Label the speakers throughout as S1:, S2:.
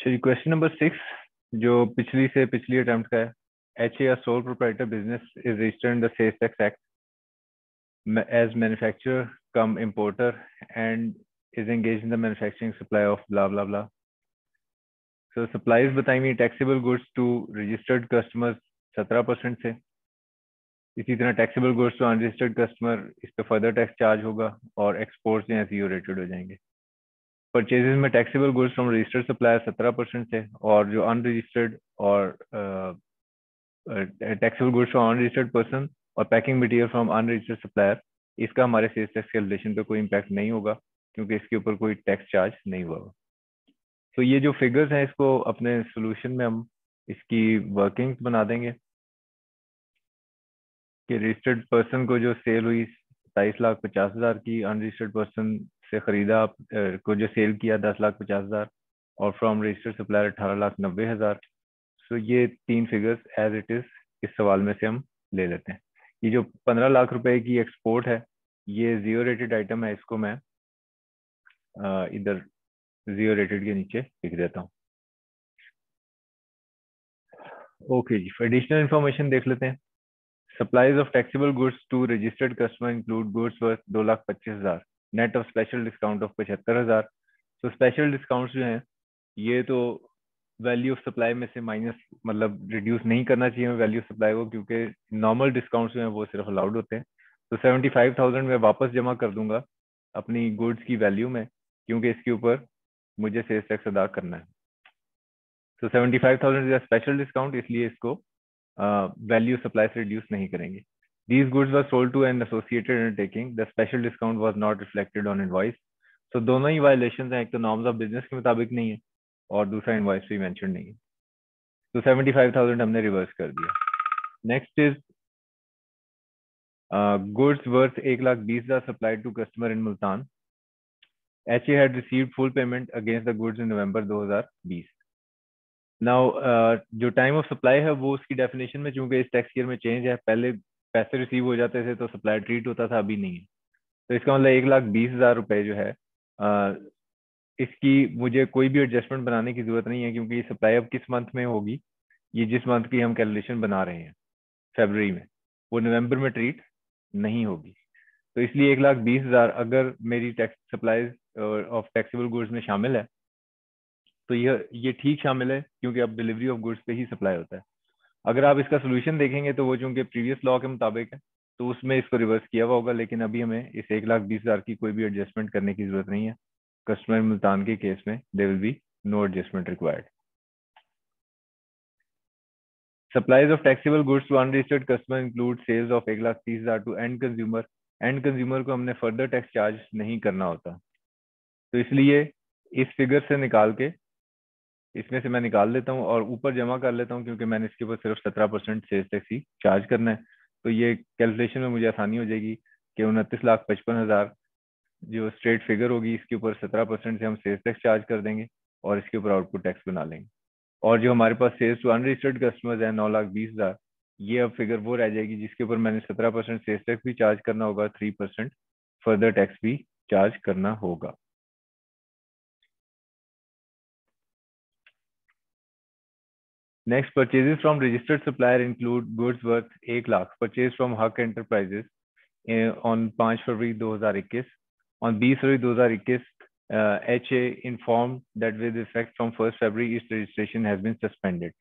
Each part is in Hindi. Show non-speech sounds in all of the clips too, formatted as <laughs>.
S1: चलिए क्वेश्चन नंबर सिक्स जो पिछली से पिछली अटेम्प्ट का है H A R sole proprietor business is registered in the sales tax act as manufacturer cum importer and is engage in the manufacturing supply of blah blah blah so supplies बताएँगे taxable goods to registered customers सत्रह परसेंट से। इसी तरह taxable goods to unregistered customer इस पर फर्दर टैक्स चार्ज होगा, और एक्सपोर्ट्स जो है ज़ीरो रेटेड हो जाएँगे। परचेजेस में taxable goods from registered supplier सत्रह परसेंट से और जो अनरजिस्टर्ड और taxable goods from unregistered person और packing material from unregistered supplier इसका हमारे सेल्स टैक्स कैलकुलेशन पे कोई इम्पैक्ट नहीं होगा, क्योंकि इसके ऊपर कोई टैक्स चार्ज नहीं हुआ तो ये जो फिगर्स हैं इसको अपने सोल्यूशन में हम इसकी वर्किंग्स बना देंगे। कि रजिस्टर्ड पर्सन को जो सेल हुई सताईस लाख पचास हज़ार की अनरजिस्टर्ड पर्सन से ख़रीदा को जो सेल किया दस लाख पचास हज़ार और फ्रॉम रजिस्टर्ड सप्लायर अठारह लाख नब्बे हज़ार। सो ये तीन फिगर्स एज इट इज़ इस सवाल में से हम ले लेते हैं। ये जो पंद्रह लाख रुपए की एक्सपोर्ट है, ये ज़ीरो रेटेड आइटम है, इसको मैं इधर ज़ीरो रेटेड के नीचे लिख देता हूँ। ओके जी एडिशनल इन्फॉर्मेशन देख लेते हैं। Supplies of taxable goods to registered customer include goods worth दो लाख पच्चीस हज़ार। Net of special discount of पचहत्तर हज़ार। तो स्पेशल डिस्काउंट्स जो हैं, ये तो वैल्यू ऑफ़ सप्लाई में से माइनस मतलब रिड्यूस नहीं करना चाहिए वैल्यू ऑफ़ सप्लाई को, क्योंकि नॉर्मल डिस्काउंट्स जो हैं वो सिर्फ़ अलाउड होते हैं। तो सेवेंटी फाइव थाउज़ेंड मैं वापस जमा कर दूँगा अपनी गुड्स की वैल्यू में, क्योंकि इसके ऊपर मुझे सेल्स टैक्स अदा करना है। तो seventy five thousand special discount इसलिए इसको वैल्यू सप्लाई से रिड्यूस नहीं करेंगे। These goods were sold to an associated undertaking the special discount was not reflected on invoice तो दोनों ही वायलेशन हैं। एक तो नॉर्म्स ऑफ़ बिज़नेस के मुताबिक नहीं है और दूसरा इनवॉइस भी मेंशन नहीं है। तो सेवेंटी फाइव थाउज़ेंड हमने रिवर्स कर दिया। नेक्स्ट इज़ गुड्स वर्थ एक लाख बीस हज़ार supplied to customer in Multan H A had received full payment against the goods in November 2020 now जो टाइम ऑफ़ सप्लाई है वो उसकी डेफिनेशन में, चूँकि इस टैक्स ईयर में चेंज है, पहले पैसे रिसीव हो जाते थे तो सप्लाई ट्रीट होता था अभी नहीं है। तो इसका मतलब एक लाख बीस हज़ार रुपए जो है uh, इसकी मुझे कोई भी एडजस्टमेंट बनाने की ज़रूरत नहीं है क्योंकि ये सप्लाई अब किस मंथ में होगी ये जिस मंथ की हम कैलकुलेशन बना रहे हैं फेबररी में वो नवंबर में ट्रीट नहीं होगी। तो इसलिए एक लाख बीस हज़ार अगर मेरी tax supplies of taxable goods में शामिल है तो यह ये ठीक शामिल है क्योंकि अब डिलीवरी ऑफ़ गुड्स पे ही सप्लाई होता है। अगर आप इसका सोल्यूशन देखेंगे तो वो चूँकि प्रीवियस लॉ के मुताबिक है तो उसमें इसको रिवर्स किया हुआ होगा, लेकिन अभी हमें इस एक लाख बीस हज़ार की कोई भी एडजस्टमेंट करने की ज़रूरत नहीं है। कस्टमर मुल्तान के केस में they will be no adjustment required Supplies of taxable goods to unregistered customer include sales of एक लाख तीस हज़ार to end consumer end consumer को हमने फर्दर टैक्स चार्ज नहीं करना होता। तो इसलिए इस फिगर से निकाल के इसमें से मैं निकाल लेता हूँ और ऊपर जमा कर लेता हूँ क्योंकि मैंने इसके ऊपर सिर्फ़ सत्रह परसेंट सेल्स टैक्स ही चार्ज करना है। तो ये कैलकुलेशन में मुझे आसानी हो जाएगी कि उनतीस लाख पचपन हज़ार जो स्ट्रेट फिगर होगी, इसके ऊपर सत्रह परसेंट से हम सेल्स टैक्स चार्ज कर देंगे और इसके ऊपर आउटपुट टैक्स बना लेंगे। और जो हमारे पास सेल्स टू अनरजिस्टर्ड कस्टमर्स हैं, नौ लाख बीस हज़ार, ये अब फिगर वो रह जाएगी जिसके ऊपर मैंने सत्रह परसेंट सेल्स टैक्स भी चार्ज करना होगा थ्री परसेंट फर्दर टैक्स भी चार्ज करना होगा। Registered supplier include goods worth एक lakh purchase from Haq enterprises on पाँच फरवरी दो हज़ार इक्कीस ऑन बीस फरवरी दो हज़ार इक्कीस uh, HA informed that with effect from 1st February its registration has been suspended.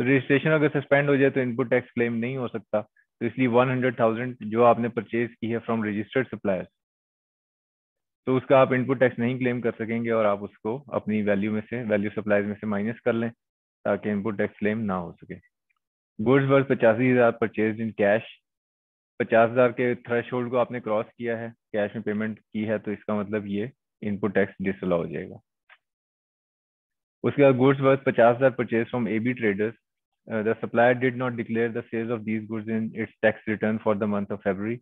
S1: तो रजिस्ट्रेशन अगर सस्पेंड हो जाए तो इनपुट टैक्स क्लेम नहीं हो सकता। तो इसलिए 100,000 जो आपने परचेज की है फ्रॉम रजिस्टर्ड सप्लायर्स तो उसका आप इनपुट टैक्स नहीं क्लेम कर सकेंगे और आप उसको अपनी वैल्यू में से वैल्यू सप्लाईज में से माइनस कर लें। ताकि इनपुट टैक्स क्लेम ना हो सके। गुड्स वर्थ पचासी हज़ार परचेज इन कैश पचास हज़ार के थ्रेश होल्ड को आपने क्रॉस किया है कैश में पेमेंट की है तो इसका मतलब ये इनपुट टैक्स डिसअलाउ हो जाएगा। उसके बाद गुड्स वर्थ पचास हज़ार purchase from A B traders the supplier did not declare the sales of these goods in its tax return for the month of February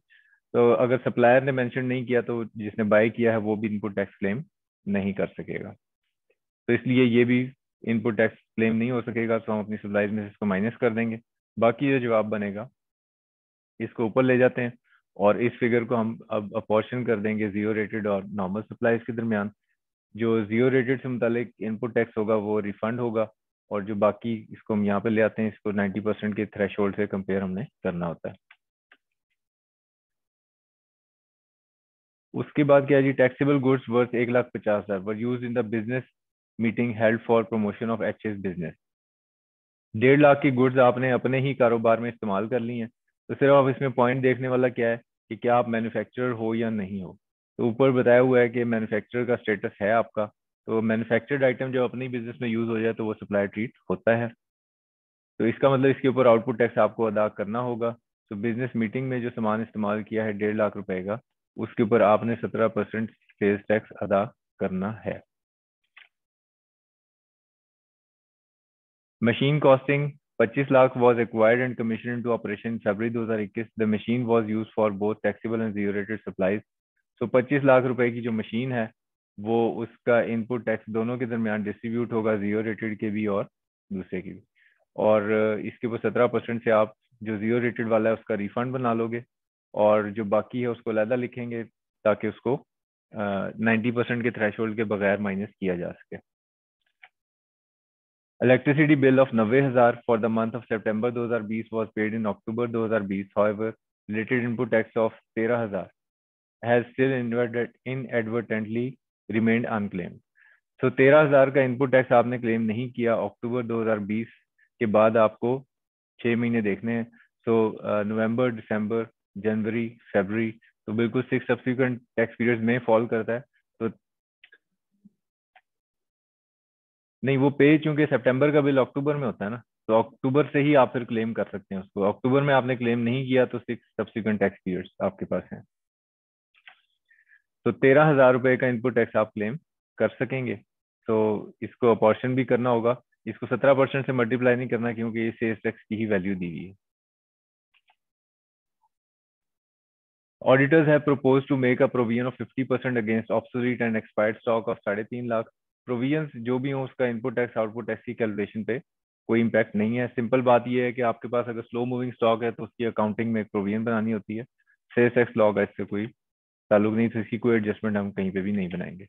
S1: तो अगर सप्लायर ने मेंशन नहीं किया तो जिसने बाय किया है, वो भी इनपुट टैक्स क्लेम नहीं कर सकेगा। तो इसलिए ये भी इनपुट टैक्स क्लेम नहीं हो सकेगा तो हम अपनी सप्लाईज में इसको माइनस कर देंगे। बाकी जो जवाब बनेगा, इसको ऊपर ले जाते हैं और इस फिगर को हम अब अपोर्शन कर देंगे ज़ीरो रेटेड और नॉर्मल सप्लाईज के दरमियान। जो ज़ीरो रेटेड से मुतालिक इनपुट टैक्स होगा, वो रिफंड होगा और जो बाकी इसको हम यहाँ पे ले आते हैं, इसको 90 परसेंट के थ्रेश से कंपेयर हमने करना होता है। उसके बाद क्या जी? टैक्सेबल गुड्स वर्थ एक लाख पचास हज़ार were used in the business meeting held for promotion of H S business डेढ़ लाख की गुड्स आपने अपने ही कारोबार में इस्तेमाल कर ली हैं। तो सिर्फ़ आप इसमें पॉइंट देखने वाला क्या है कि क्या आप मैन्युफैक्चरर हो या नहीं हो। तो ऊपर बताया हुआ है कि मैन्युफैक्चरर का स्टेटस है आपका। तो मैन्युफैक्चर्ड आइटम जब अपनी बिज़नेस में यूज़ हो जाए तो वो सप्लाई ट्रीट होता है। तो इसका मतलब इसके ऊपर आउटपुट टैक्स आपको अदा करना होगा। तो बिज़नेस मीटिंग में जो सामान इस्तेमाल किया है डेढ़ लाख रुपए का, उसके ऊपर आपने सत्रह परसेंट सेल्स टैक्स अदा करना है। Machine costing 25 lakh was acquired and commissioned into operation in February 2021. The machine was used for both taxable and zero rated supplies. So 25 lakh रुपए की जो मशीन है, वो उसका इनपुट टैक्स दोनों के दरमियान डिस्ट्रीब्यूट होगा ज़ीरो रेटेड के भी और दूसरे की भी और इसके ऊपर सत्रह परसेंट से आप जो ज़ीरो रेटेड वाला है, उसका रिफंड बना लोगे और जो बाकी है, उसको लहदा लिखेंगे ताकि उसको नाइन्टी परसेंट के थ्रेश के बगैर माइनस किया जा सके Electricity bill of 90,000 for the month of September 2020 was paid in October 2020. However, related input tax of 13,000 has still inadvertently remained unclaimed. So 13,000 का इनपुट टैक्स आपने क्लेम नहीं किया अक्टूबर 2020 के बाद आपको छह महीने देखने हैं सो नवंबर दिसंबर जनवरी फरवरी तो बिल्कुल सिक्स सब्सिक्वेंट टैक्स पीरियड में फॉल करता है नहीं, वो पे चूँकि सितंबर का बिल अक्टूबर में होता है ना तो अक्टूबर से ही आप फिर क्लेम कर सकते हैं उसको। अक्टूबर में आपने क्लेम नहीं किया तो सिक्स सब्सिक्वेंट टैक्स पीरियड्स आपके पास हैं। तो तेरह हज़ार रुपए का इनपुट टैक्स आप क्लेम कर सकेंगे। तो इसको अपॉर्शन भी करना होगा। इसको सत्रह परसेंट से मल्टीप्लाई नहीं करना क्योंकि ये सेल्स टैक्स की ही वैल्यू दी हुई है। Auditors have proposed to make a provision of 50% against obsolete and expired stock of साढ़े तीन लाख। प्रोविजंस जो भी हो, उसका इनपुट टैक्स आउटपुट टैक्स की कैलकुलेशन पे कोई इम्पैक्ट नहीं है। सिंपल बात यह है कि आपके पास अगर स्लो मूविंग स्टॉक है तो उसकी अकाउंटिंग में एक प्रोविज़न बनानी होती है। सेल्स टैक्स लॉ का इससे कोई ताल्लुक नहीं तो इसकी कोई एडजस्टमेंट हम कहीं पे भी नहीं बनाएँगे।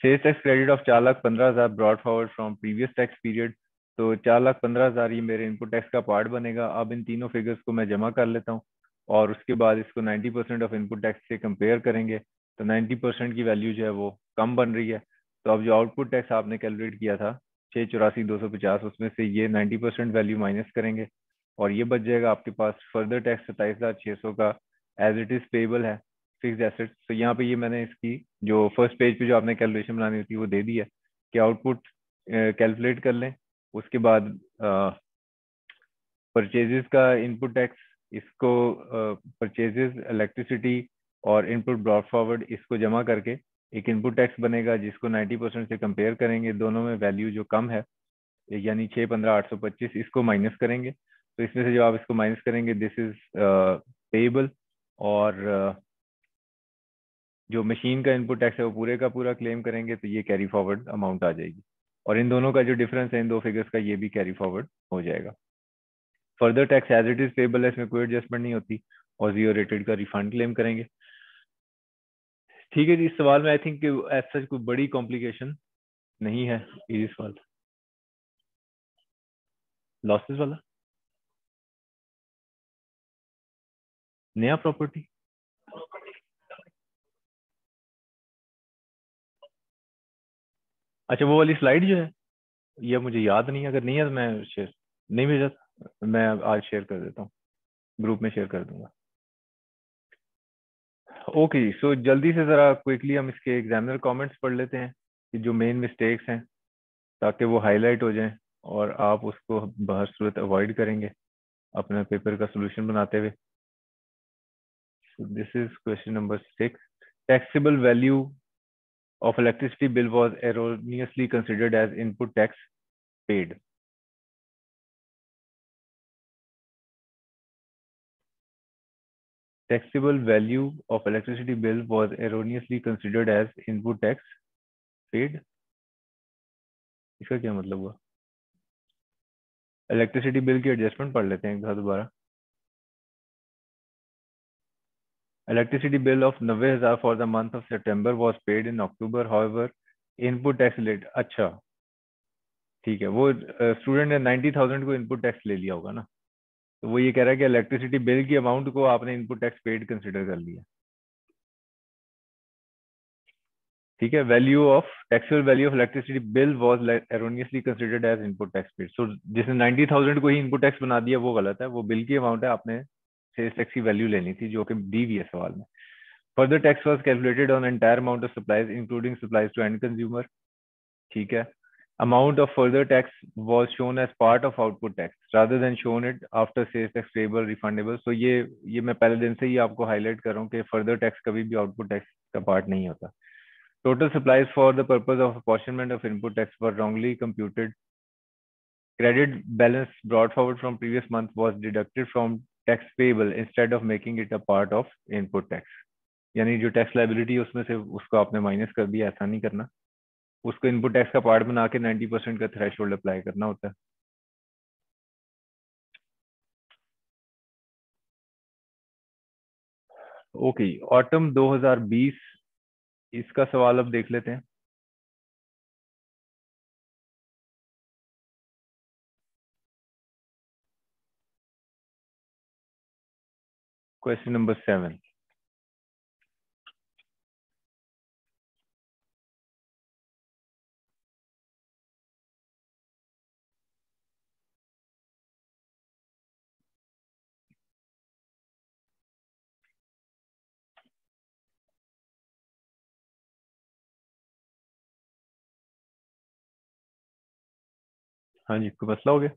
S1: सेल्स टैक्स क्रेडिट ऑफ़ चार लाख पंद्रह हज़ार brought forward from previous tax period तो चार लाख पंद्रह हज़ार ये मेरे इनपुट टैक्स का पार्ट बनेगा। अब इन तीनों फिगर्स को मैं जमा कर लेता हूँ और उसके बाद इसको ninety percent of input tax से कंपेयर करेंगे तो नाइन्टी परसेंट की वैल्यू जो है वो कम बन रही है। तो अब जो आउटपुट टैक्स आपने कैलकुलेट किया था छः चौरासी दो सौ पचास, उसमें से ये नाइन्टी परसेंट वैल्यू माइनस करेंगे और ये बच जाएगा आपके पास फर्दर टैक्स सत्ताईस हज़ार छः सौ का एज इट इज़ पेबल है फिक्स एसेट तो यहाँ पे ये मैंने इसकी जो फ़र्स्ट पेज पे जो आपने कैलकुलेशन बनानी होती है, वो दे दी है कि आउटपुट कैलकुलेट कर लें। उसके बाद परचेजेस का इनपुट टैक्स इसको परचेजेस इलेक्ट्रिसिटी और इनपुट ब्रॉड फॉरवर्ड इसको जमा करके एक इनपुट टैक्स बनेगा जिसको 90 परसेंट से कंपेयर करेंगे दोनों में वैल्यू जो कम है यानी छः पंद्रह आठ सौ पच्चीस इसको माइनस करेंगे। तो इसमें से जब आप इसको माइनस करेंगे दिस इज़ पेबल और uh, जो मशीन का इनपुट टैक्स है वो पूरे का पूरा क्लेम करेंगे तो ये कैरी फॉरवर्ड अमाउंट आ जाएगी। और इन दोनों का जो डिफरेंस है इन दो फिगर्स का ये भी कैरी फॉरवर्ड हो जाएगा। Further tax as it is payable है इसमें कोई एडजस्टमेंट नहीं होती और ज़ीरो रेटेड का रिफंड क्लेम करेंगे। ठीक है जी, इस सवाल में आई थिंक ऐसा कोई बड़ी कॉम्प्लिकेशन नहीं है इजी सवाल। लॉसेस वाला? नया प्रॉपर्टी अच्छा वो वाली स्लाइड जो है, ये मुझे याद नहीं अगर नहीं है तो मैं शेयर नहीं भेजा, मैं आज शेयर कर देता हूँ ग्रुप में शेयर कर दूँगा। ओके सो जल्दी से ज़रा क्विकली हम इसके एग्जामिनर कमेंट्स पढ़ लेते हैं कि जो मेन मिस्टेक्स हैं, ताकि वो हाईलाइट हो जाएँ और आप उसको बहर सूरत अवॉइड करेंगे अपने पेपर का सोल्यूशन बनाते हुए। This is question number six taxable value of electricity bill was erroneously considered as input tax paid. taxable value of electricity bill was erroneously considered as input tax paid. इसका क्या मतलब हुआ? इलेक्ट्रिसिटी बिल की एडजस्टमेंट पढ़ लेते हैं एक बार दोबारा। इलेक्ट्रिसिटी बिल ऑफ़ नब्बे हज़ार for the month of September was paid in October however input tax let अच्छा ठीक है, वो स्टूडेंट ने नाइन्टी थाउज़ेंड को इनपुट टैक्स ले लिया होगा ना। तो वो ये कह रहा है कि इलेक्ट्रिसिटी बिल की अमाउंट को आपने इनपुट टैक्स पेड कंसिडर कर लिया। ठीक है value of taxable value of electricity bill was erroneously considered as input tax paid so जिसने नाइन्टी थाउज़ेंड को ही इनपुट टैक्स बना दिया, वो गलत है। वो बिल की अमाउंट है, आपने सेल्स टैक्स की वैल्यू लेनी थी, जो कि दी हुई है सवाल में। Further tax was calculated on entire amount of supplies including supplies to end consumer ठीक है। Amount of further tax was shown as part of output tax rather than shown it after sales tax payable refundable so ये ये मैं पहले दिन से ही आपको हाईलाइट कर रहा हूँ कि फर्दर टैक्स कभी भी आउटपुट टैक्स का पार्ट नहीं होता Total supplies for the purpose of apportionment of input tax were wrongly computed. Credit balance brought forward from previous month was deducted from tax payable instead of making it a part of input tax. यानी जो टैक्स लाइबिलिटी उसमें से उसको आपने माइनस कर दिया ऐसा नहीं करना उसको इनपुट टैक्स का पार्ट बना के 90 परसेंट का थ्रेश अप्लाई करना होता है। ओके ऑटम 2020 इसका सवाल अब देख लेते हैं। क्वेश्चन नंबर सेवन हाँ जी, कोई मसला हो गया?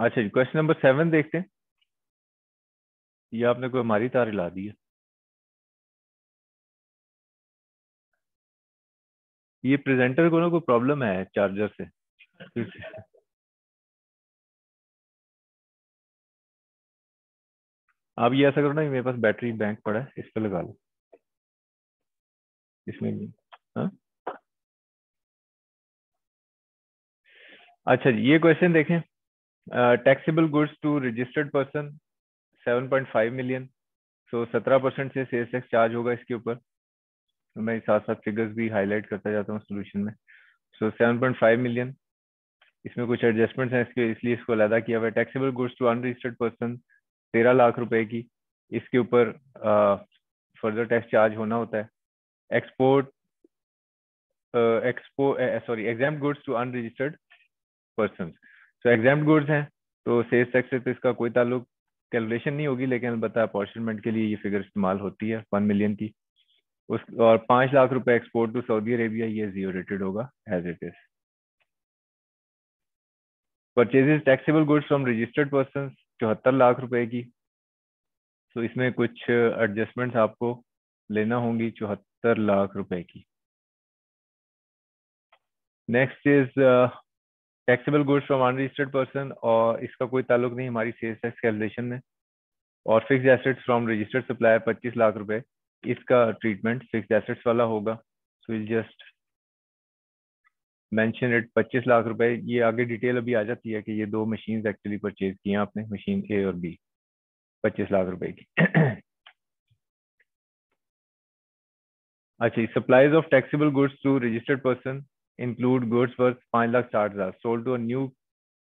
S1: अच्छा जी क्वेश्चन नंबर सेवन देखते हैं। ये आपने कोई हमारी तार हिला दी है। ये प्रेजेंटर को ना कोई प्रॉब्लम है चार्जर से। आप ये ऐसा करो ना मेरे पास बैटरी बैंक पड़ा है इस पर लगा लो। इसमें हाँ? अच्छा जी ये क्वेश्चन देखें। Taxable goods to registered person 7.5 million so 17 percent से सेल्स टैक्स चार्ज होगा इसके ऊपर। तो मैं साथ साथ फिगर्स भी हाईलाइट करता जाता हूँ सोल्यूशन में। सो so, 7.5 मिलियन इसमें कुछ एडजस्टमेंट्स हैं इसके इसलिए इसको अलहदा किया हुआ है। Taxable goods to unregistered person तेरह लाख रुपए की। इसके ऊपर फर्दर टैक्स चार्ज होना होता है। Export expo sorry exempt goods to unregistered person तो एग्ज़ाम गुड्स हैं तो सेल्स टैक्स से तो इसका कोई ताल्लुक कैलकुलेशन नहीं होगी, लेकिन बता अपॉर्चुनमेंट के लिए ये फिगर इस्तेमाल होती है वन मिलियन की। उस, और पाँच लाख रुपए एक्सपोर्ट टू सऊदी अरेबिया ये ज़ीरो रेटेड होगा as it is purchases taxable goods from registered person चौहत्तर लाख रुपए की। तो इसमें कुछ एडजस्टमेंट्स आपको लेना होंगी चौहत्तर लाख रुपए की। Next is taxable goods from unregistered person और इसका कोई ताल्लुक नहीं हमारी सेल्स टैक्स कैलकुलेशन में। और fix assets from registered supplier पच्चीस लाख रुपए, इसका ट्रीटमेंट फिक्स एसेट्स वाला होगा। So will just mention it पच्चीस लाख रुपए ये आगे डिटेल अभी आ जाती है कि ये दो मशीन एक्चुअली परचेज की हैं आपने मशीन ए और बी पच्चीस लाख रुपए की। अच्छा supplies of taxable goods to registered person include goods worth पाँच लाख साठ हज़ार sold to new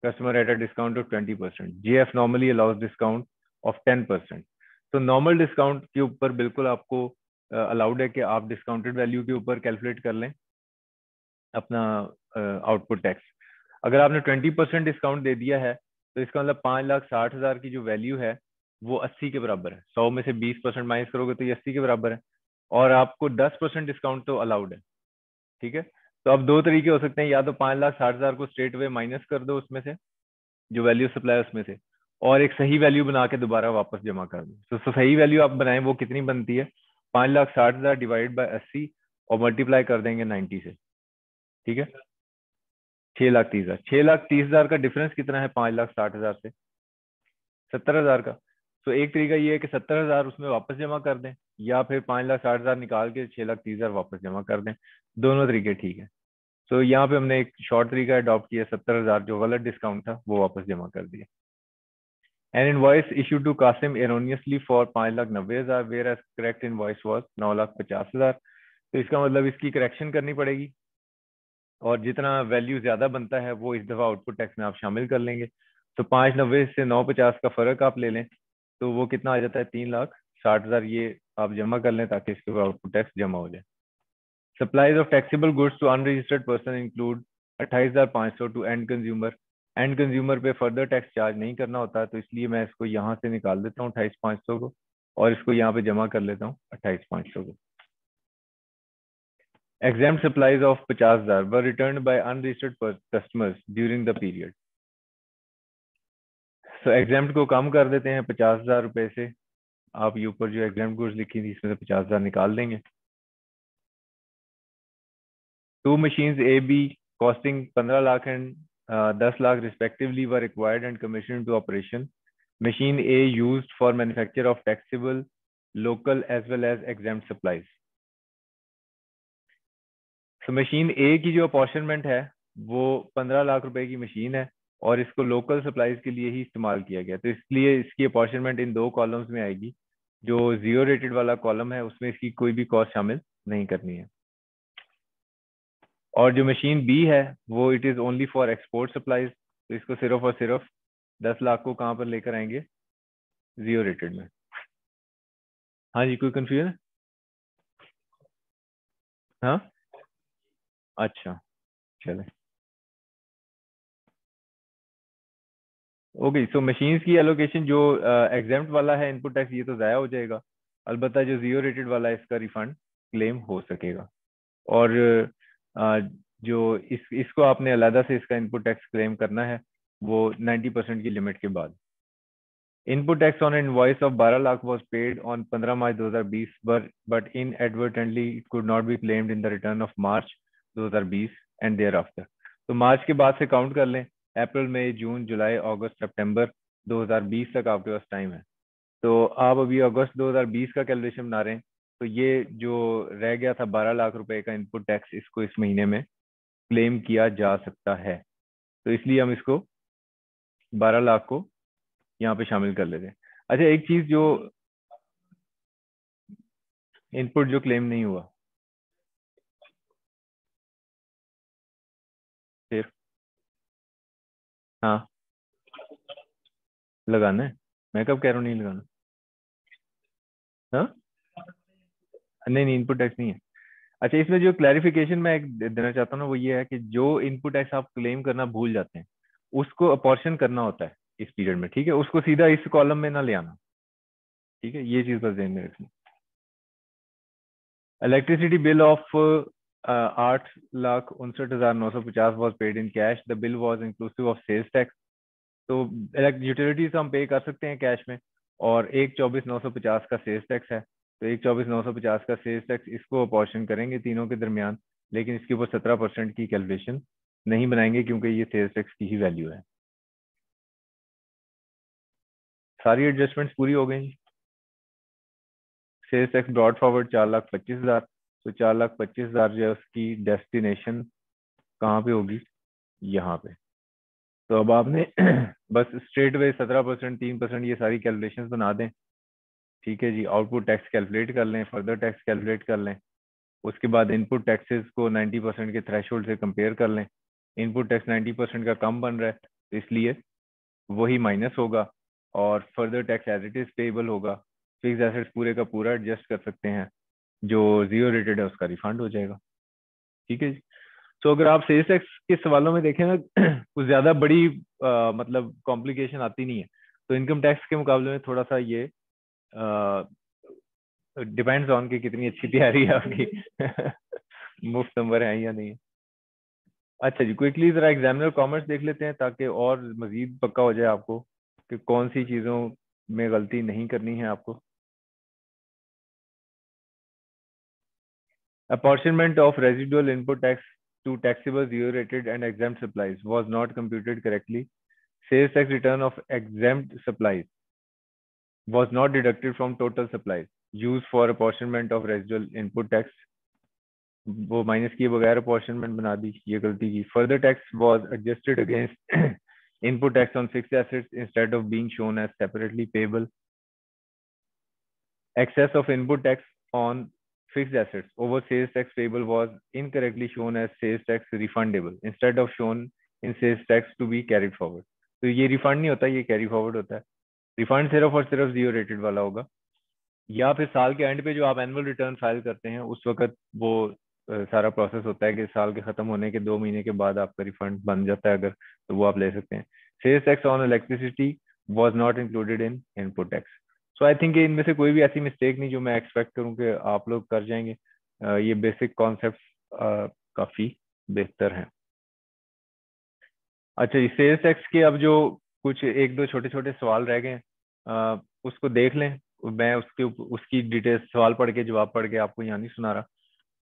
S1: customer at a discount of twenty percent G F normally allows discount of ten percent तो नॉर्मल डिस्काउंट के ऊपर बिल्कुल आपको अलाउड uh, है कि आप डिस्काउंटेड वैल्यू के ऊपर कैलकुलेट कर लें। अपना आउटपुट टैक्स अगर आपने ट्वेंटी परसेंट डिस्काउंट दे दिया है तो इसका मतलब पाँच लाख साठ हज़ार की जो वैल्यू है, वो अस्सी के बराबर है। सौ में से बीस परसेंट माइनस करोगे तो ये अस्सी के बराबर है। और आपको दस परसेंट डिस्काउंट तो अलाउड है। ठीक है? तो अब दो तरीके हो सकते हैं। या तो पाँच लाख साठ हज़ार को स्ट्रेट वे माइनस कर दो उसमें से, जो वैल्यू सप्लाई उसमें से, और एक सही वैल्यू बना के दोबारा वापस जमा कर दो। तो सही वैल्यू आप बनाएँ, वो कितनी बनती है? पाँच लाख साठ हज़ार डिवाइड बाई अस्सी और मल्टीप्लाई कर देंगे नाइन्टी से। ठीक है? छह लाख तीस हज़ार। छह लाख तीस हज़ार का डिफरेंस कितना है? पाँच लाख साठ हज़ार से। सत्तर हज़ार का। तो एक तरीका ये है कि सत्तर हज़ार उसमें वापस जमा कर दें, या फिर पाँच लाख साठ हज़ार निकाल के छह लाख तीस हज़ार वापस जमा कर दें। दोनों तरीके ठीक है। तो यहाँ पे हमने एक शॉर्ट तरीका अडॉप्ट किया, सत्तर हज़ार जो गलत डिस्काउंट था, वो वापस जमा कर दिया। An invoice issue to Qasim erroneously for पाँच लाख नब्बे हज़ार where as correct invoice was नौ लाख पचास हज़ार। तो इसका मतलब इसकी करेक्शन करनी पड़ेगी। और जितना वैल्यू ज़्यादा बनता है, वो इस दफ़ा आउटपुट टैक्स में आप शामिल कर लेंगे। तो पाँच नब्बे से नौ पचास का फ़र्क आप ले लें तो वो कितना आ जाता है? तीन लाख साठ हज़ार ये आप जमा कर लें ताकि इसके ऊपर आउटपुट टैक्स जमा हो जाए। Supplies of taxable goods to unregistered person include अट्ठाईस हज़ार पाँच सौ to end consumer end consumer पे फर्दर टैक्स चार्ज नहीं करना होता तो इसलिए मैं इसको यहाँ से निकाल देता हूँ अट्ठाईस पाँच सौ को और इसको यहाँ पे जमा कर लेता हूँ अट्ठाईस पाँच सौ को। Exempt supplies of 50000 were returned by unregistered customers during the period so exempt को कम कर देते हैं पचास हज़ार रुपए से आप ये ऊपर जो एग्ज़ाम गुड्स लिखी थी इसमें से पचास हज़ार निकाल देंगे two machines A B costing पंद्रह लाख एंड दस lakh respectively were required and commission to operation machine A used for manufacture of taxable, local as well as exempt supplies. तो मशीन ए की जो अपॉर्शनमेंट है, वो पंद्रह लाख रुपए की मशीन है और इसको लोकल सप्लाईज के लिए ही इस्तेमाल किया गया। तो इसलिए इसकी अपॉर्शनमेंट इन दो कॉलम्स में आएगी। जो ज़ीरो रेटेड वाला कॉलम है, उसमें इसकी कोई भी कॉस्ट शामिल नहीं करनी है। और जो मशीन बी है, वो it is only for export supplies तो इसको सिर्फ़ और सिर्फ़ दस लाख को कहाँ पर लेकर आएँगे? ज़ीरो रेटेड में। हाँ जी, कोई कंफ्यूजन है? हाँ? अच्छा चले। ओके सो मशीन्स की एलोकेशन जो एग्जाम्प्ट वाला है इनपुट टैक्स ये तो ज़ाया हो जाएगा। अलबत्ता जो ज़ीरो रेटेड वाला है इसका रिफंड क्लेम हो सकेगा। और uh, जो इस इसको आपने अलहदा से इसका इनपुट टैक्स क्लेम करना है वो 90 परसेंट की लिमिट के बाद। Input tax on invoice of 12 lakh was paid on 15 March 2020 but but inadvertently it could not be claimed in the return of March 2020 and thereafter तो मार्च के बाद से काउंट कर लें। अप्रैल, मई, जून, जुलाई, अगस्त, सितंबर 2020 तक आपके पास टाइम है। तो आप अभी अगस्त 2020 का कैलकुलेशन बना रहे हैं। तो ये जो रह गया था 12 लाख रुपए का इनपुट टैक्स इसको इस महीने में क्लेम किया जा सकता है। तो इसलिए हम इसको 12 लाख को यहाँ पे शामिल कर लेते हैं। अच्छा एक चीज़ जो इनपुट जो क्लेम नहीं हुआ फिर हाँ। लगाना है? मैं कब कह रहा हूँ नहीं लगाना? हाँ? नहीं नहीं इनपुट टैक्स नहीं है। अच्छा इसमें जो क्लैरिफिकेशन मैं एक देना चाहता हूँ ना, वो ये है कि जो इनपुट टैक्स आप क्लेम करना भूल जाते हैं, उसको अपॉर्शन करना होता है इस पीरियड में, ठीक है? उसको सीधा इस कॉलम में ना ले आना। ठीक है? ये चीज़ बस ध्यान में इलेक्ट्रिसिटी बिल ऑफ़ आठ लाख उनसठ हज़ार नौ सौ पचास was paid in cash the bill was inclusive of sales tax तो यूटिलिटीज हम पे कर सकते हैं कैश में और एक चौबीस नौ सौ पचास का सेल्स टैक्स है। तो एक चौबीस नौ सौ पचास का सेल्स टैक्स इसको अपॉर्शन करेंगे तीनों के दरमियान, लेकिन इसके ऊपर सत्रह परसेंट की कैलकुलेशन नहीं बनाएँगे क्योंकि ये सेल्स टैक्स की ही वैल्यू है। सारी एडजस्टमेंट्स पूरी हो गई। सेल्स टैक्स ब्रॉड फॉरवर्ड चार लाख पच्चीस हज़ार। तो चार लाख पच्चीस हज़ार जो है उसकी डेस्टिनेशन कहाँ पे होगी? यहाँ पे। तो अब आपने <clears throat> बस स्ट्रेट वे सत्रह परसेंट तीन परसेंट ये सारी कैलकुलेशंस बना दें। ठीक है जी आउटपुट टैक्स कैलकुलेट कर लें फर्दर टैक्स कैलकुलेट कर लें। उसके बाद इनपुट टैक्सेस को 90 परसेंट के थ्रेश से कंपेयर कर लें। इनपुट टैक्स 90 परसेंट का कम बन रहा है तो इसलिए वही माइनस होगा और further tax as it is payable होगा। फिक्स एसेट्स पूरे का पूरा एडजस्ट कर सकते हैं। जो ज़ीरो रेटेड है उसका रिफंड हो जाएगा। ठीक है जी? तो अगर आप सेल्स टैक्स के सवालों में देखें ना <clears throat> कुछ ज़्यादा बड़ी आ, मतलब कॉम्प्लिकेशन आती नहीं है। तो इनकम टैक्स के मुकाबले में थोड़ा सा ये डिपेंड्स ऑन की कितनी अच्छी तैयारी है आपकी। <laughs> मुफ़्त नंबर है या नहीं। अच्छा जी क्विकली ज़रा एग्जामिनर कॉमर्स देख लेते हैं ताकि और मज़ीद पक्का हो जाए आपको कि कौन सी चीज़ों में गलती नहीं करनी है आपको। apportionment of residual input tax to taxable zero rated and exempt supplies was not computed correctly. Sales tax return of exempt supplies was not deducted from total supplies. Use for apportionment of residual input tax वो माइनस किए बगैर अपॉर्चनमेंट बना दी ये गलती की further tax was adjusted against <coughs> input tax on fixed assets instead of being shown as separately payable excess of input tax on fixed assets. Over sales tax payable was incorrectly shown as sales tax refundable instead of shown in sales tax to be carried forward. तो ये रिफंड नहीं होता, ये कैरी फॉरवर्ड होता है। रिफंड सिर्फ़ और सिर्फ़ ज़ीरो रेटेड वाला होगा। या फिर साल के एंड पे जो आप एनुअल रिटर्न फ़ाइल करते हैं, उस वक्त वो सारा प्रोसेस होता है कि साल के खत्म होने के दो महीने के बाद आपका रिफंड बन जाता है अगर तो वो आप ले सकते हैं। Sales tax on electricity was not included in input tax so I think इनमें से कोई भी ऐसी मिस्टेक नहीं जो मैं एक्सपेक्ट करूँ कि आप लोग कर जाएँगे। ये बेसिक कॉन्सेप्ट काफ़ी बेहतर हैं। अच्छा जी सेल्स टैक्स के अब जो कुछ एक दो छोटे छोटे सवाल रह गए उसको देख लें। मैं उसके उसकी डिटेल्स सवाल पढ़ के, जवाब पढ़ के आपको यहाँ नहीं सुना रहा।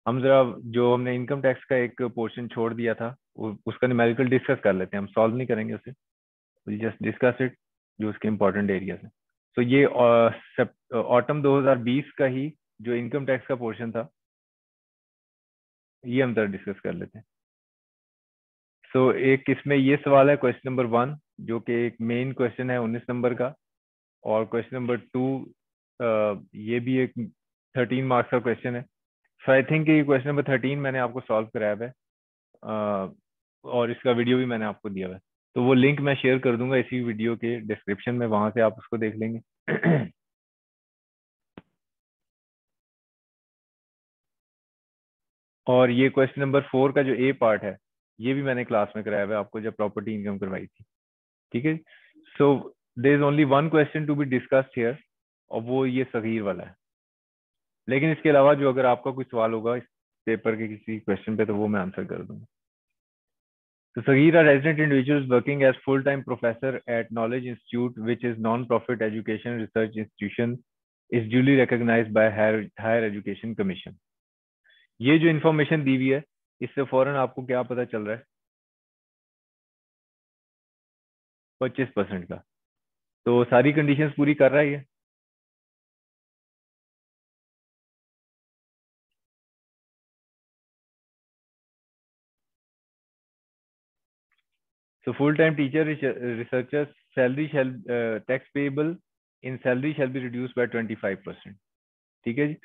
S1: हम जरा जो हमने इनकम टैक्स का एक पोर्शन छोड़ दिया था उसका न्यूमेरिकल डिस्कस कर लेते हैं। हम सॉल्व नहीं करेंगे उसे। जस्ट डिस्कस इट जो उसके इम्पोर्टेंट एरियाज़ हैं। तो ये ऑटम 2020 का ही जो इनकम टैक्स का पोर्शन था ये हम जरा डिस्कस कर लेते हैं। सो so, एक इसमें ये सवाल है क्वेश्चन नंबर वन जो कि एक मेन क्वेश्चन है उन्नीस नंबर का और क्वेश्चन नंबर टू ये भी एक थर्टीन मार्क्स का क्वेश्चन है। सो आई थिंक ये क्वेश्चन नंबर थर्टीन मैंने आपको सॉल्व कराया है। और इसका वीडियो भी मैंने आपको दिया है। तो वो लिंक मैं शेयर कर दूँगा इसी वीडियो के डिस्क्रिप्शन में, वहाँ से आप उसको देख लेंगे। और ये क्वेश्चन नंबर फोर का जो ए पार्ट है, ये भी मैंने क्लास में कराया हुआ आपको जब प्रॉपर्टी इनकम करवाई थी। ठीक है? So there is only one question to be discussed here और वो ये सगीर वाला है। लेकिन इसके अलावा जो अगर आपका कोई सवाल होगा इस पेपर के किसी क्वेश्चन पे तो वो मैं आंसर कर दूँगा। So Sagir, a resident is working as full-time professor at Knowledge Institute, which is non-profit education research institution, is duly recognized by Higher, Higher Education Commission. ये जो इंफॉर्मेशन दी हुई है इससे फ़ौरन आपको क्या पता चल रहा है पच्चीस परसेंट का तो सारी कंडीशंस पूरी कर रहा है ये So full-time teacher researchers salary shall uh, tax payable in salary shall be reduced by 25 percent ठीक है जी?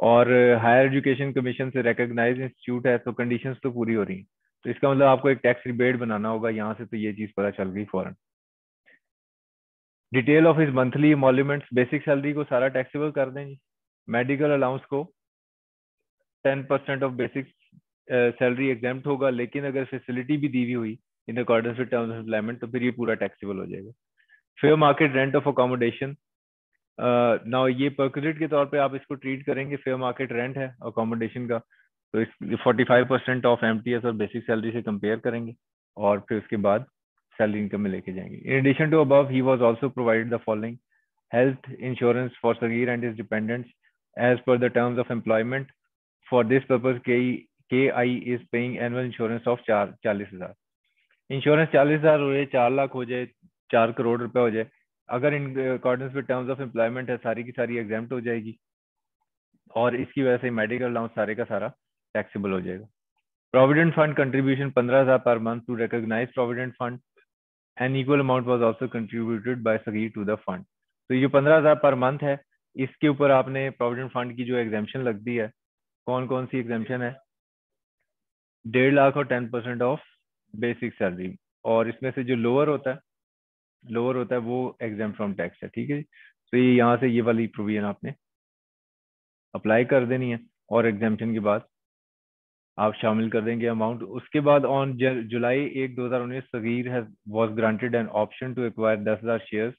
S1: और हायर एजुकेशन कमीशन से रिकॉग्नाइज इंस्टीट्यूट है तो कंडीशंस तो पूरी हो रही हैं। तो इसका मतलब आपको एक टैक्स रिबेट बनाना होगा यहाँ से तो ये चीज़ पता चल गई फॉरन। Detail of is monthly emoluments basic salary को सारा टैक्सेबल कर दें जी। मेडिकल अलाउंस को ten percent of basic salary exempt होगा लेकिन अगर फैसिलिटी भी दी हुई हुई in accordance with terms of employment तो फिर ये पूरा टैक्सेबल हो जाएगा। Fair market rent of accommodation now ये परक्रेडिट के तौर पे आप इसको ट्रीट करेंगे फेयर मार्केट रेंट है अकोमोडेशन का तो इस forty five percent of M और बेसिक सैलरी से कंपेयर करेंगे और फिर उसके बाद सैलरी इनकम में लेके जाएँगे। In addition to above he was also provided the following health insurance for Sagheer and his dependents as per the terms of employment for this purpose K I is paying annual insurance of चार चालीस हज़ार। इंश्योरेंस चालीस हज़ार हो जाए, चार लाख हो जाए, चार करोड़ रुपए हो जाए, अगर in accordance with terms of employment है, सारी की सारी एग्ज़ाम हो जाएगी। और इसकी वजह से मेडिकल अलाउंस सारे का सारा टैक्सेबल हो जाएगा। प्रोविडेंट फंड कंट्रीब्यूशन पंद्रह हज़ार per month to recognise provident fund an equal amount was also contributed by Sagheer to the fund तो ये पंद्रह हज़ार पर मंथ है, इसके ऊपर आपने प्रोविडेंट फंड की जो एग्जामेशन लगती है कौन कौन सी एग्जामेशन है? डेढ़ लाख और ten percent of basic salary और इसमें से जो लोअर होता है लोअर होता है वो एग्ज़ाम फ्रॉम टैक्स है, ठीक है तो ये यहाँ से ये वाली प्रोविज़न आपने अप्लाई कर देनी है। और एग्जामेशन के बाद आप शामिल कर देंगे अमाउंट उसके बाद ऑन जुलाई एक, दो हज़ार उन्नीस सगीर है was granted an option to acquire दस हज़ार शेयर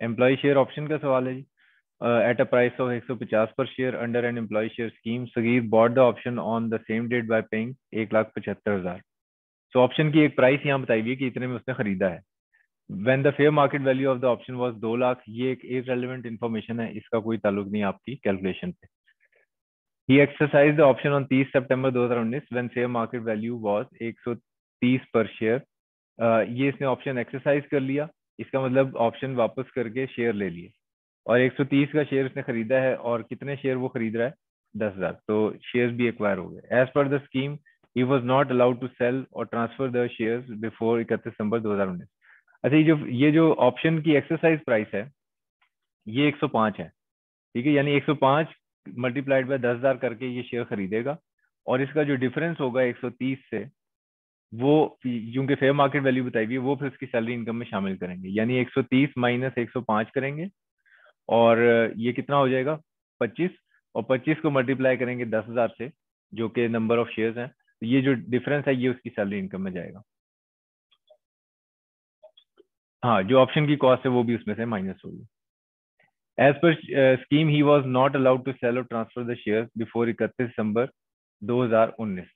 S1: एम्प्लॉय शेयर ऑप्शन का सवाल है जी। एट अ प्राइस ऑफ़ एक सौ पचास per share under an employee share scheme Sagheer bought the option on the same date by paying एक लाख पचहत्तर हज़ार। सो ऑप्शन की एक प्राइस यहाँ हुई कि इतने में उसने खरीदा है। When the fair market value of the option was दो लाख, ये एक इरेलीवेंट इन्फॉर्मेशन है, इसका कोई ताल्लुक नहीं आपकी कैलकुलेशन पे। He exercise the option on 30 September 2019 when fair market value was 130 per share ये इसने ऑप्शन एक्सरसाइज कर लिया। इसका मतलब ऑप्शन वापस करके शेयर ले लिए। और 130 का शेयर उसने खरीदा है और कितने शेयर वो खरीद रहा है? दस हज़ार तो शेयर भी एक्वायर हो गए। As per the scheme he was not allowed to sell और ट्रांसफ़र द शेयर बिफोर इकतीस दिसंबर 2019 अच्छा ये जो ये जो ऑप्शन की एक्सरसाइज प्राइस है, ये 105 है, ठीक है? यानी 105 मल्टीप्लाइड दस हज़ार करके ये शेयर खरीदेगा और इसका जो डिफरेंस होगा 130 से वो क्योंकि फेयर मार्केट वैल्यू बताई हुई है, वो फिर उसकी सैलरी इनकम में शामिल करेंगे। यानी 130 माइनस 105 करेंगे और ये कितना हो जाएगा? 25 और 25 को मल्टीप्लाई करेंगे दस हज़ार से, जो कि नंबर ऑफ़ शेयर्स हैं। तो ये जो डिफरेंस है, ये उसकी सैलरी इनकम में जाएगा। हाँ जो ऑप्शन की कॉस्ट है, वो भी उसमें से माइनस होगी। As per scheme he was not allowed to sell और ट्रांसफ़र द शेयर बिफोर इकतीस दिसंबर 2019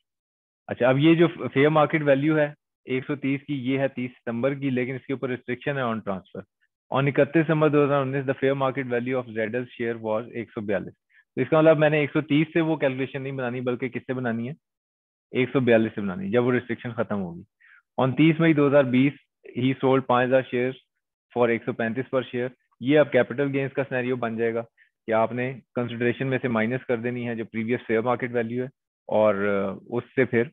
S1: अच्छा अब ये जो फेयर मार्केट वैल्यू है 130 की, ये है 30 सितंबर की, लेकिन इसके ऊपर रिस्ट्रिक्शन है ऑन ट्रांसफ़र ऑन इकतीस December 2019 the fair market value of Zedal share was 142 तो इसका मतलब मैंने 130 से वो कैलकुलेशन नहीं बनानी, बल्कि किससे बनानी है? 142 से बनानी जब वो रिस्ट्रिक्शन खत्म होगी। On 30 May 2020 he sold 5000 share for 135 per share ये अब कैपिटल गेंस का सिनेरियो बन जाएगा कि आपने कंसिडरेशन में से माइनस कर देनी है, जो प्रीवियस फेयर मार्केट वैल्यू है, और उससे फिर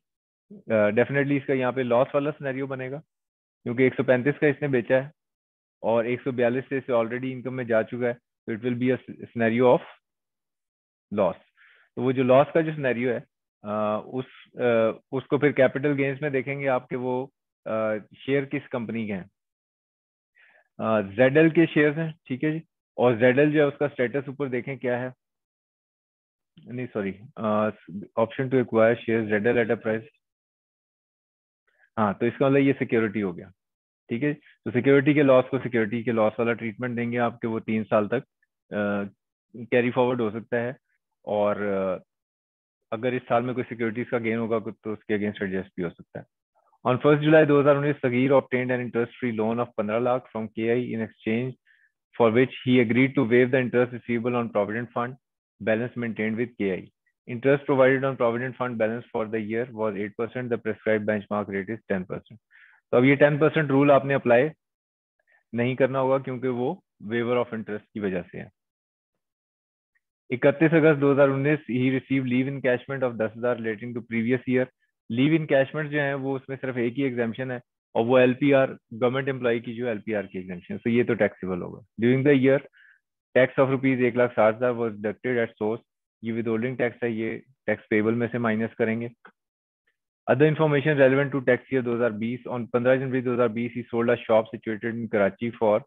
S1: डेफिनेटली इसका यहाँ पे लॉस वाला सिनेरियो बनेगा, क्योंकि 135 का इसने बेचा है, और 142 से इसे ऑलरेडी इनकम में जा चुका है तो it will be a scenario of loss तो वो जो लॉस का जो सिनेरियो है उस उसको फिर कैपिटल गेन्स में देखेंगे आपके वो शेयर किस कंपनी के हैं। जेडल के शेयर हैं, ठीक है जी। और जेडल जो है उसका स्टेटस ऊपर देखें क्या है। नहीं sorry option to acquire share Zedal at a price हाँ तो इसका मतलब ये सिक्योरिटी हो गया, ठीक है। तो सिक्योरिटी के लॉस को सिक्योरिटी के लॉस वाला ट्रीटमेंट देंगे आपके वो तीन साल तक कैरी फॉरवर्ड हो सकता है। और अगर इस साल में कोई सिक्योरिटीज का गेन होगा तो उसके अगेंस्ट एडजस्ट भी हो सकता है। On first July 2019 Sagheer obtained an interest free loan of 15 lakh from K I in exchange for which he agreed to waive the interest receivable on provident fund balance maintained with K I interest provided on provident fund balance for the year was 8% the prescribed benchmark rate is 10% तो अब ये 10% रूल आपने अप्लाई नहीं करना होगा, क्योंकि वो वेवर ऑफ़ इंटरेस्ट की वजह से है। इकतीस August 2019 he receive leave encashment of दस हज़ार relating to previous year leave encashment जो है, वो उसमें सिर्फ़ एक ही एग्जामेशन है और वो एलपीआर गवर्नमेंट एम्प्लॉय की जो एलपीआर की एग्जामेशन तो ये तो टैक्सेबल होगा। During the year tax of rupees एक लाख साठ हज़ार वॉज़ डिडक्टेड एट सोर्स ये विद होल्डिंग टैक्स है, ये टैक्स पेबल में से माइनस करेंगे। Other information relevant to tax year 2020 on 15 January 2020 he sold a shop situated in Karachi for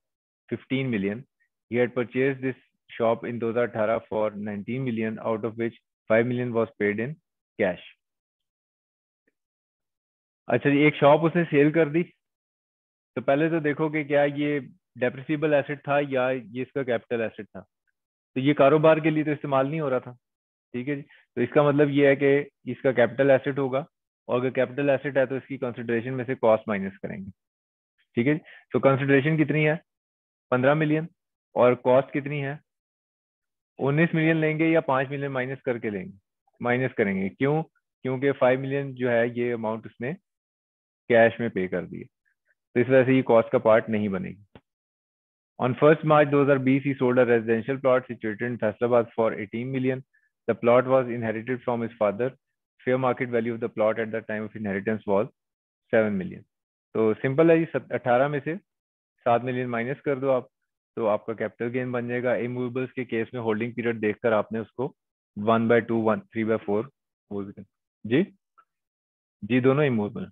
S1: 15 million he had purchase this shop in 2018 for 19 million, out of which 5 million was paid in cash. अच्छा जी एक शॉप उसने सेल कर दी। तो पहले तो देखो कि क्या ये डेप्रेसिबल एसेट था या ये इसका कैपिटल एसेट था। तो ये कारोबार के लिए तो इस्तेमाल नहीं हो रहा था। ठीक है जी? तो इसका मतलब ये है कि इसका कैपिटल एसेट होगा और अगर कैपिटल एसेट है तो इसकी कंसिडरेशन में से कॉस्ट माइनस करेंगे। ठीक है जी? तो कंसिडरेशन कितनी है? पंद्रह मिलियन और कॉस्ट कितनी है? उन्नीस मिलियन लेंगे या पाँच मिलियन माइनस करके लेंगे माइनस करेंगे। क्यों? क्योंकि फाइव मिलियन जो है, ये अमाउंट उसने कैश में पे कर दिए। तो इस वजह से ये कॉस्ट का पार्ट नहीं बनेगी। On first March 2020 he sold residential plot situated Faisalabad for 18 million the plot was inherited from his father fair market value of the plot at the time of inheritance was 7 million तो सिंपल है जी अठारह में से सात मिलियन माइनस कर दो आप। तो आपका कैपिटल गेन बन जाएगा। इमूवेबल्स के केस में होल्डिंग पीरियड देखकर आपने उसको one by two one three by four बोल सकते जी? जी, दोनों इमूवेबल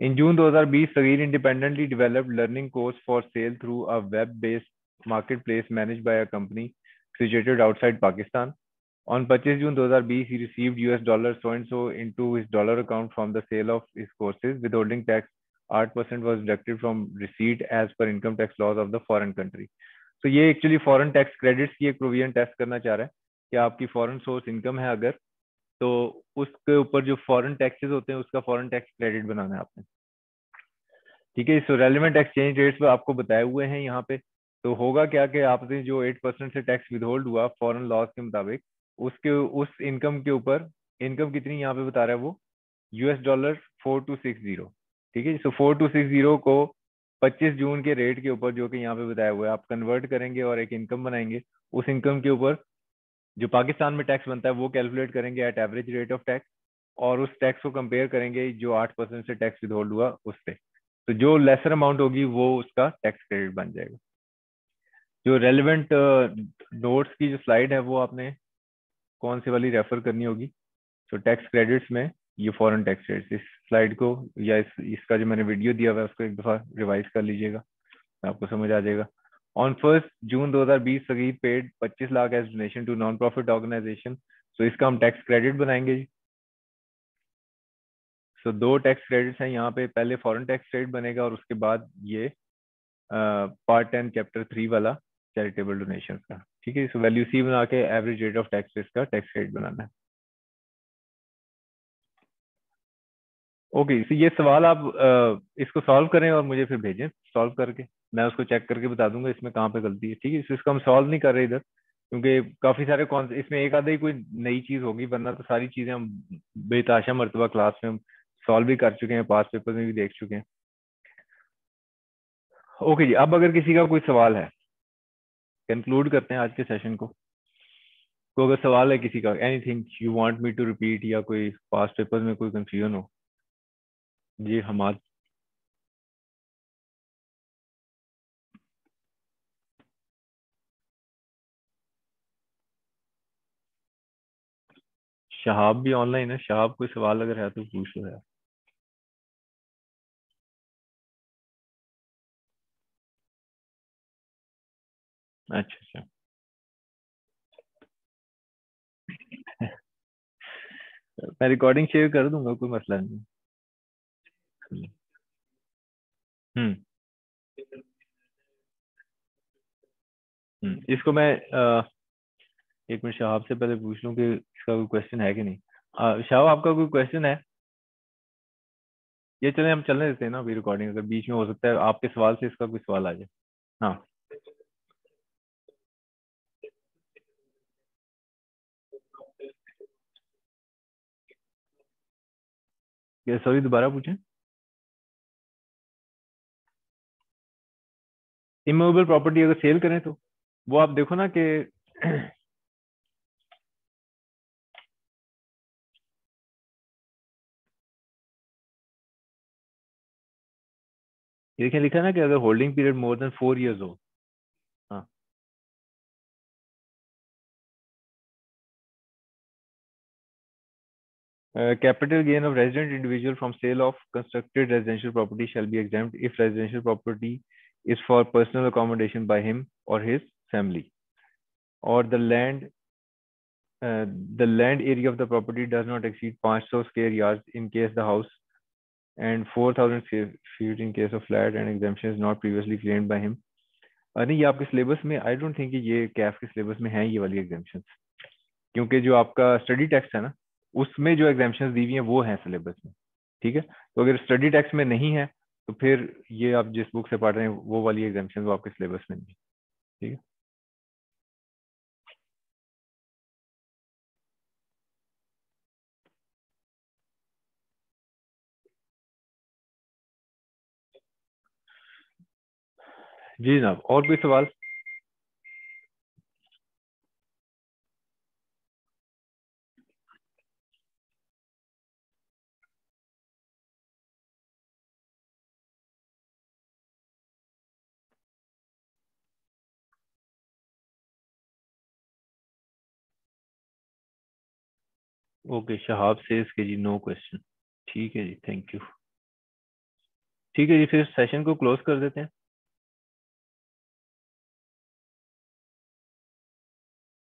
S1: इन जून 2020 हज़ार बीस independently developed learning course for sale through a web based market place manage by a company situated outside Pakistan on 25 June दो हज़ार received US dollar so into dollar account from the sale of this courses withholding tax आठ percent was deducted from receipt as per income tax laws of the foreign country तो ये एक्चुअली फॉरेन टैक्स क्रेडिट्स की एक प्रोविज़न टेस्ट करना चाह रहा है कि आपकी फॉरेन सोर्स इनकम है अगर तो उसके ऊपर जो फॉरेन टैक्सेस होते हैं, उसका फॉरेन टैक्स क्रेडिट बनाना है आपने। ठीक है सो रेलिवेंट एक्सचेंज रेट्स आपको बताए हुए हैं यहाँ पे। तो होगा क्या कि आपने जो एट परसेंट से टैक्स विदहोल्ड हुआ फॉरेन लॉज के मुताबिक, उसके, उस इनकम के ऊपर इनकम कितनी यहाँ पे बता रहा है वो? US dollar four two six zero ठीक है so four two six zero को 25 जून के रेट के ऊपर जो कि यहाँ पे बताया हुआ है आप कन्वर्ट करेंगे और एक इनकम बनाएँगे। उस इनकम के ऊपर जो पाकिस्तान में टैक्स बनता है वो कैलकुलेट करेंगे at average rate of tax और उस टैक्स को कंपेयर करेंगे जो आठ परसेंट से टैक्स विदहोल्ड हुआ उससे तो जो लेसर अमाउंट होगी वो उसका टैक्स क्रेडिट बन जाएगा। जो रेलिवेंट नोट्स uh, की जो स्लाइड है वो आपने कौन सी वाली रेफर करनी होगी? तो टैक्स क्रेडिट्स में ये फॉरेन टैक्स रेट्स इस स्लाइड को या इस इसका जो मैंने वीडियो दिया हुआ है उसको एक दफ़ा रिवाइज कर लीजिएगा। आपको समझ आ जाएगा। On first June 2020 Sagheer paid 25 lakh as donation to non profit organisation so इसका हम टैक्स क्रेडिट बनाएँगे जी। सो so, दो टैक्स क्रेडिट्स हैं यहाँ पे। पहले फॉरेन टैक्स क्रेडिट बनेगा और उसके बाद ये पार्ट टेन चैप्टर थ्री वाला चैरिटेबल डोनेशन का। ठीक है सो वैल्यू सी बना के एवरेज रेट ऑफ़ टैक्स इसका टैक्स क्रेडिट बनाना है। ओके okay, so ये सवाल आप इसको सॉल्व करें और मुझे फिर भेजें सॉल्व करके। मैं उसको चेक करके बता दूँगा इसमें कहाँ पे गलती है ठीक है? इसको हम सॉल्व नहीं कर रहे इधर क्योंकि काफ़ी सारे कौन इसमें एक आधा ही कोई नई चीज़ होगी वरना तो सारी चीज़ें हम बेताशा मरतबा क्लास में हम सॉल्व भी कर चुके हैं पास पेपर में भी देख चुके हैं। ओके okay जी अब अगर किसी का कोई सवाल है कंक्लूड करते हैं आज के सेशन को। तो अगर सवाल है किसी का anything you want me to repeat या कोई पास पेपर में कोई कंफ्यूजन हो जी हमाद शहाब भी ऑनलाइन है। शहाब कोई सवाल अगर है तो पूछ लो यार। अच्छा अच्छा। <laughs> मैं रिकॉर्डिंग शेयर कर दूँगा, कोई मसला नहीं। हम्म। हम्म इसको मैं आ, एक मिनट शाहब से पहले पूछ लूँ कि इसका कोई क्वेश्चन है कि नहीं? शाहब आपका कोई क्वेश्चन है? ये चले हम चलने देते हैं ना अभी रिकॉर्डिंग अगर बीच में हो सकता है आपके सवाल से इसका कोई सवाल आ जाए। हाँ। सॉरी दोबारा पूछें? इमोबल प्रॉपर्टी अगर सेल करें तो वो आप देखो ना कि <clears throat> देखिए लिखा ना कि अगर holding period more than four years हो capital gain of resident individual from sale of constructed residential property shall be exempt if residential property is for personal accommodation by him or his family or the land uh, the land area of the property does not exceed 500 square yards in case the house and 4000 feet in case of flat and exemption is not previously claimed by him नहीं ये आपके सिलेबस में आई डोंट थिंक ये कैफ के सिलेबस में है ये वाली एग्जामेशन क्योंकि जो आपका स्टडी टैक्स है ना उसमें जो एग्जामेशन दी हुई है वो है सिलेबस में ठीक है तो अगर स्टडी टैक्स में नहीं है तो फिर ये आप जिस बुक से पढ़ रहे हैं, वो वाली एग्जामेशन वो आपके सिलेबस में नहीं ठीक है? जी जनाब, और भी सवाल? ओके शहाब सेज के जी नो क्वेश्चन ठीक है जी थैंक यू ठीक है जी, फिर सेशन को क्लोज कर देते हैं.